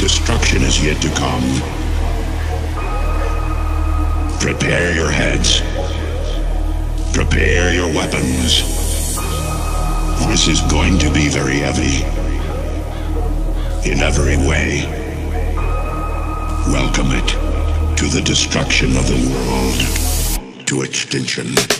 Destruction is yet to come. Prepare your heads. Prepare your weapons. This is going to be very heavy. In every way. Welcome it to the destruction of the world. To extinction.